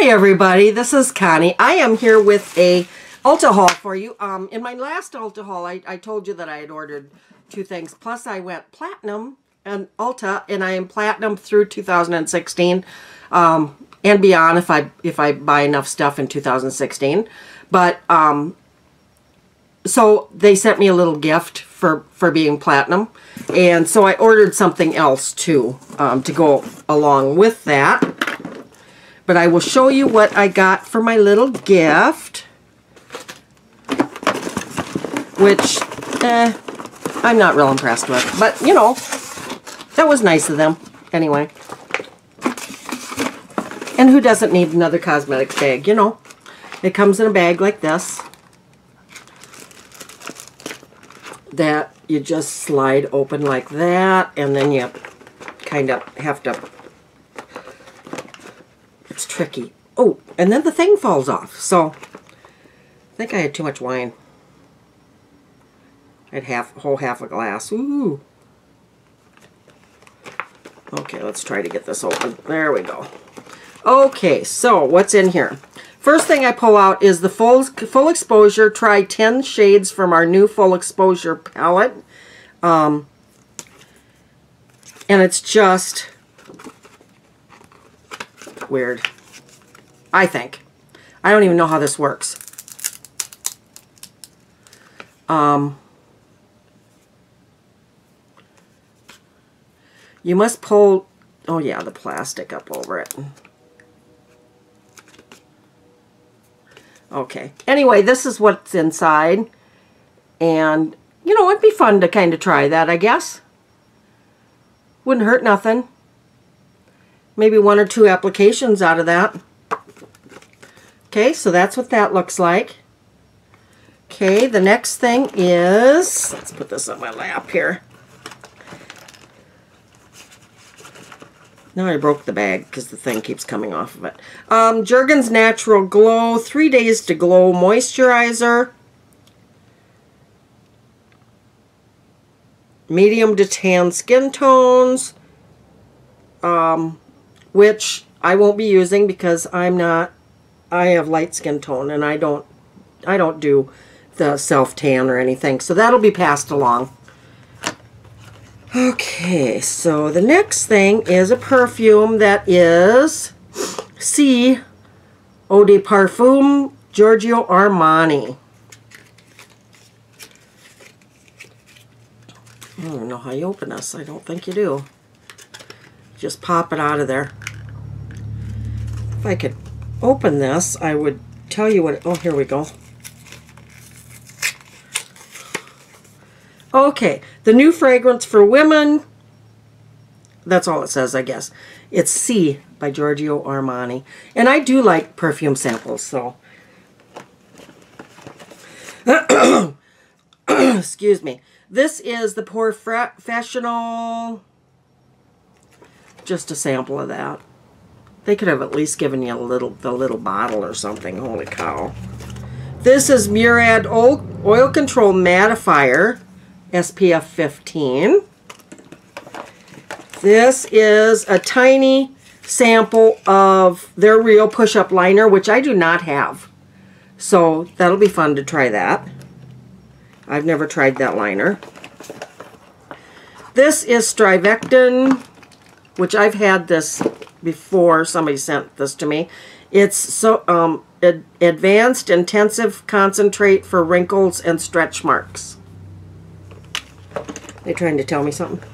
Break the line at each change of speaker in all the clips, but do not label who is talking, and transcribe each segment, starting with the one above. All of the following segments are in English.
Hi everybody, this is Connie. I am here with a Ulta haul for you. Um, in my last Ulta haul, I, I told you that I had ordered two things. Plus I went platinum and Ulta, and I am platinum through 2016 um, and beyond if I if I buy enough stuff in 2016. But um, so they sent me a little gift for for being platinum, and so I ordered something else too um, to go along with that. But I will show you what I got for my little gift, which eh, I'm not real impressed with. But you know, that was nice of them anyway. And who doesn't need another cosmetics bag, you know? It comes in a bag like this. That you just slide open like that. And then you kind of have to... It's tricky. Oh, and then the thing falls off. So, I think I had too much wine. I had half, whole half a glass. Ooh. Okay, let's try to get this open. There we go. Okay, so what's in here? First thing I pull out is the full full exposure. Try 10 shades from our new full exposure palette. Um, and it's just weird. I think. I don't even know how this works. Um, you must pull, oh yeah, the plastic up over it. Okay. Anyway, this is what's inside. And, you know, it'd be fun to kind of try that, I guess. Wouldn't hurt nothing. Maybe one or two applications out of that. Okay, so that's what that looks like. Okay, the next thing is, let's put this on my lap here. Now I broke the bag because the thing keeps coming off of it. Um, Jergens Natural Glow, three days to glow moisturizer. Medium to tan skin tones. Um, which I won't be using because I'm not, I have light skin tone and I don't, I don't do the self tan or anything. So that'll be passed along. Okay, so the next thing is a perfume that is Sì Eau de Parfum Giorgio Armani. I don't know how you open this. I don't think you do. Just pop it out of there. I could open this, I would tell you what... oh, here we go. Okay, the new fragrance for women. That's all it says, I guess. It's Sì by Giorgio Armani. And I do like perfume samples, so. Excuse me. This is the Poor Professional. Just a sample of that. They could have at least given you a little, the little bottle or something. Holy cow. This is Murad Oil, Oil Control Mattifier. SPF 15. This is a tiny sample of their real push-up liner, which I do not have. So that'll be fun to try that. I've never tried that liner. This is Strivectin, which I've had this before. Somebody sent this to me. It's so um, ad advanced intensive concentrate for wrinkles and stretch marks. They're trying to tell me something?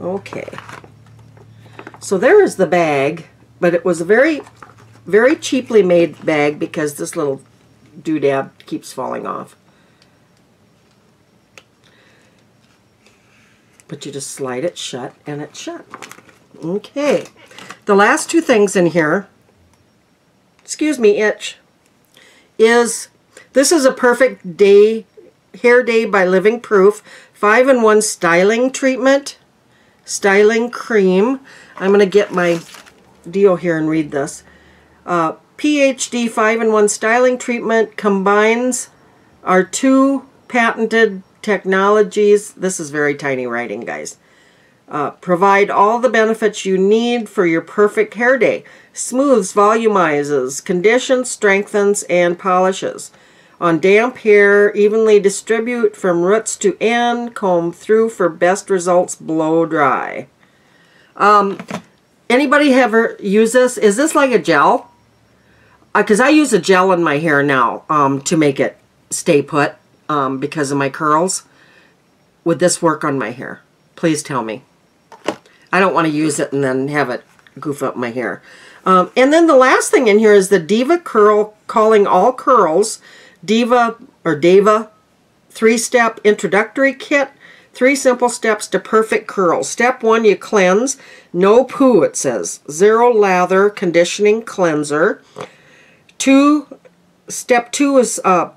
Okay. So there is the bag, but it was a very, very cheaply made bag because this little doodad keeps falling off. But you just slide it shut and it's shut. Okay. The last two things in here, excuse me, itch, is this is a perfect day Hair Day by Living Proof 5-in-1 Styling Treatment, Styling Cream. I'm going to get my deal here and read this. Uh, PhD 5-in-1 Styling Treatment combines our two patented technologies. This is very tiny writing, guys. Uh, provide all the benefits you need for your perfect hair day. Smooths, volumizes, conditions, strengthens, and polishes. On damp hair, evenly distribute from roots to end, comb through for best results, blow dry. Um, anybody ever use this? Is this like a gel? Because uh, I use a gel in my hair now um, to make it stay put um, because of my curls. Would this work on my hair? Please tell me. I don't want to use it and then have it goof up my hair. Um, and then the last thing in here is the Diva Curl Calling All Curls Diva or Deva three-step introductory kit. Three simple steps to perfect curls. Step one, you cleanse. No poo, it says. Zero lather conditioning cleanser. Two, step two is uh,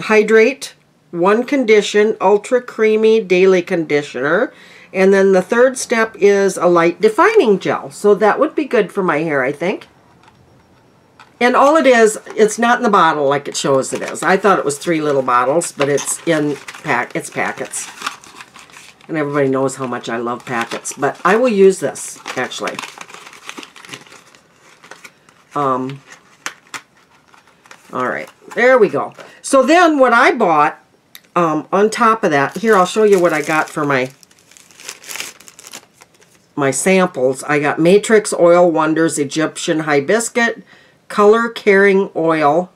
hydrate. One condition, ultra creamy daily conditioner. And then the third step is a light defining gel. So that would be good for my hair, I think. And all it is, it's not in the bottle like it shows it is. I thought it was three little bottles, but it's in pack. It's packets. And everybody knows how much I love packets. But I will use this, actually. Um, all right, there we go. So then what I bought um, on top of that, here I'll show you what I got for my my samples. I got Matrix Oil Wonders Egyptian Hibiscus, color carrying oil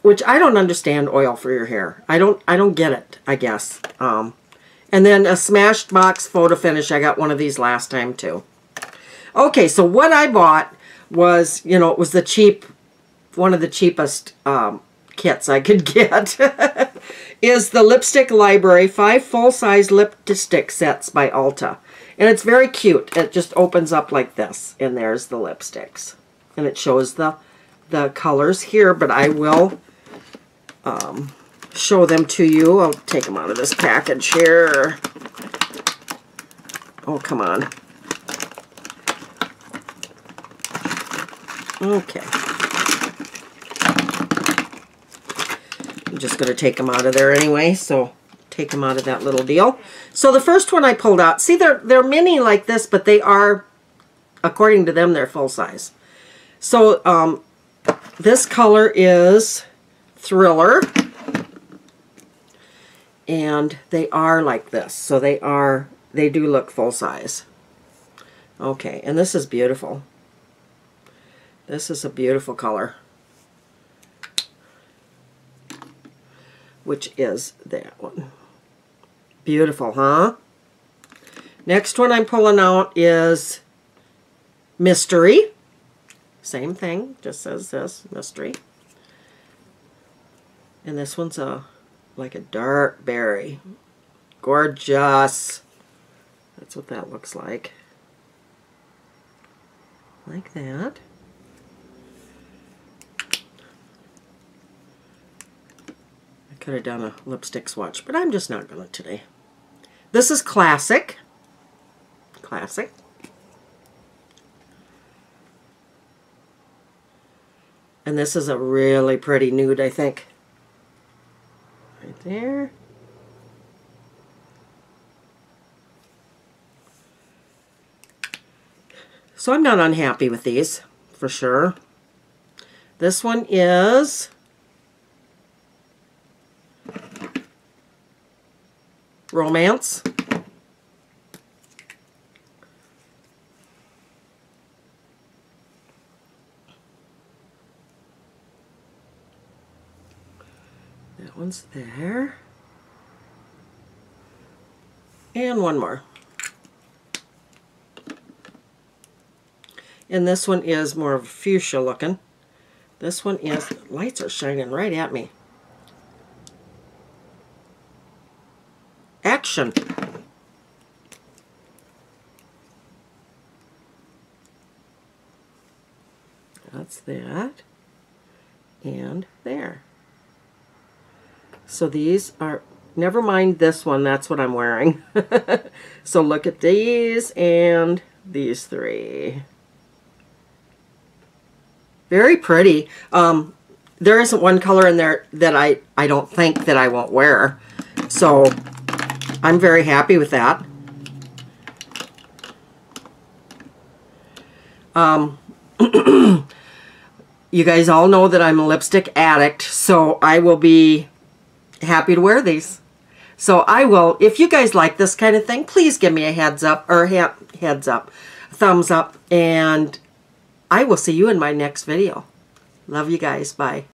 which I don't understand oil for your hair. I don't I don't get it, I guess. Um, and then a Smashbox photo finish. I got one of these last time too. Okay, so what I bought was, you know, it was the cheap, one of the cheapest um, kits I could get, is the Lipstick Library 5 full-size lipstick sets by Ulta. And it's very cute. It just opens up like this, and there's the lipsticks and it shows the the colors here, but I will um, show them to you. I'll take them out of this package here. Oh, come on. Okay. I'm just going to take them out of there anyway, so take them out of that little deal. So the first one I pulled out, see they're, they're mini like this, but they are, according to them, they're full size. So um, this color is Thriller. And they are like this. So they are, they do look full size. Okay, and this is beautiful. This is a beautiful color. Which is that one. Beautiful, huh? Next one I'm pulling out is Mystery. Same thing, just says this, mystery. And this one's a like a dark berry. Gorgeous. That's what that looks like. Like that. I could have done a lipstick swatch, but I'm just not going to today. This is Classic. Classic. And this is a really pretty nude, I think. Right there. So I'm not unhappy with these, for sure. This one is Romance. That one's there. And one more. And this one is more of fuchsia looking. This one is, lights are shining right at me. Action. That's that. And there. So these are, never mind this one, that's what I'm wearing. so look at these and these three. Very pretty. Um, there isn't one color in there that I, I don't think that I won't wear. So I'm very happy with that. Um, you guys all know that I'm a lipstick addict, so I will be happy to wear these. So I will, if you guys like this kind of thing, please give me a heads up, or heads up, thumbs up, and I will see you in my next video. Love you guys. Bye.